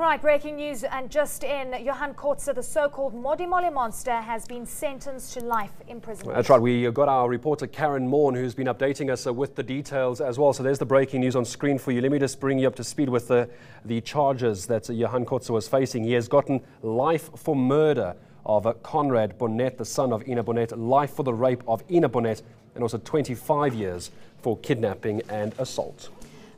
All right, breaking news and just in, Johan Kotze, the so-called Modimolle monster, has been sentenced to life imprisonment. That's right. We got our reporter Karyn Maughan, who's been updating us uh, with the details as well. So there's the breaking news on screen for you. Let me just bring you up to speed with the, the charges that uh, Johan Kotze was facing. He has gotten life for murder of uh, Conrad Bonette, the son of Ina Bonette, life for the rape of Ina Bonette, and also 25 years for kidnapping and assault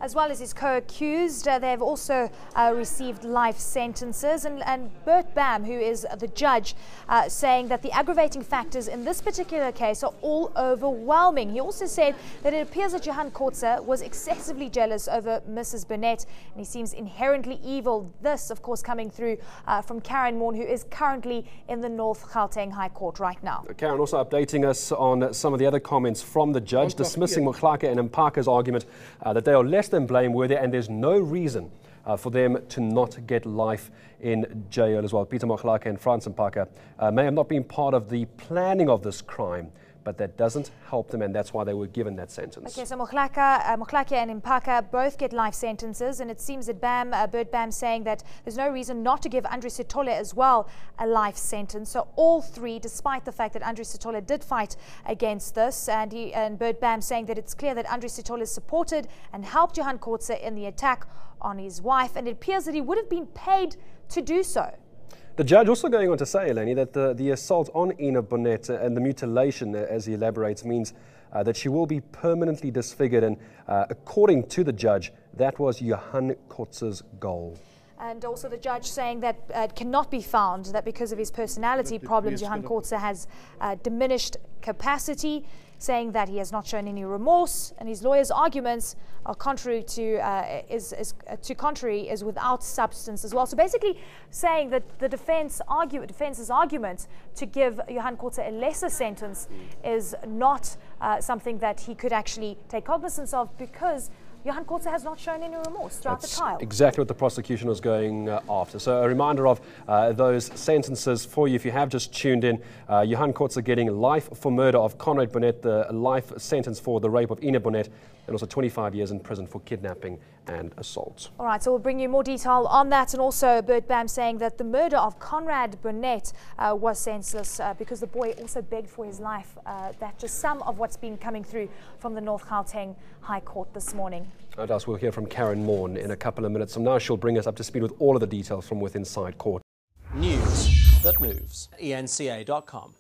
as well as his co-accused. Uh, they've also uh, received life sentences. And, and, Bert Bam, who is the judge, uh, saying that the aggravating factors in this particular case are all overwhelming. He also said that it appears that Johan Kotze was excessively jealous over Mrs. Bonette, and he seems inherently evil. This, of course, coming through uh, from Karyn Maughan, who is currently in the North Gauteng High Court right now. Karyn also updating us on some of the other comments from the judge, dismissing Mohlake and Mphaka's argument uh, that they are less than blameworthy, and there's no reason uh, for them to not get life in jail as well. Peter Mohlake and Frans Mphaka uh, may have not been part of the planning of this crime, but that doesn't help them, and that's why they were given that sentence. Okay, so Mohlake, uh, and Impaka both get life sentences, and it seems that Bam, uh, Bert Bam saying that there's no reason not to give Andre Sithole as well a life sentence. So all three, despite the fact that Andre Sithole did fight against this, and, he, and Bert Bam saying that it's clear that Andre Sithole supported and helped Johan Kotze in the attack on his wife, and it appears that he would have been paid to do so. The judge also going on to say, Eleni, that the, the assault on Ina Bonette and the mutilation, as he elaborates, means uh, that she will be permanently disfigured. And uh, according to the judge, that was Johan Kotze's goal. And also the judge saying that uh, it cannot be found that because of his personality problems, Johan Kotze has uh, diminished capacity saying that he has not shown any remorse, and his lawyer's arguments are contrary to uh, is, is uh, to contrary is without substance as well. So basically, saying that the defense argue defense's argument to give Johan Kotze a lesser sentence is not uh, something that he could actually take cognizance of because Johan Kotze has not shown any remorse throughout That's the trial. Exactly what the prosecution was going uh, after. So a reminder of uh, those sentences for you if you have just tuned in. Uh, Johan Kotze getting life for murder of Conrad Bonette, the life sentence for the rape of Ina Bonette, and also 25 years in prison for kidnapping and assault. All right, so we'll bring you more detail on that. And also Bert Bam saying that the murder of Conrad Bonette uh, was senseless uh, because the boy also begged for his life. Uh, that's just some of what's been coming through from the North Gauteng High Court this morning. And us, we'll hear from Karyn Maughan in a couple of minutes. So now she'll bring us up to speed with all of the details from within side court. News that moves. ENCA.com.